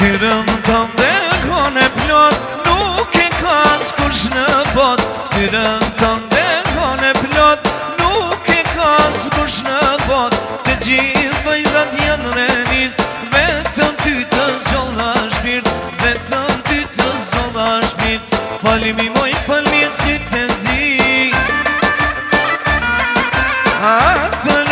Tyrën të ndekon e plot Nuk e ka s'kush në bot Tyrën të ndekon e plot Nuk e ka s'kush në bot Të gjithë bëjzat janë renis Vetëm ty të zolla shpirt Vetëm ty të zolla shpirt Falimi moj falmi si të zi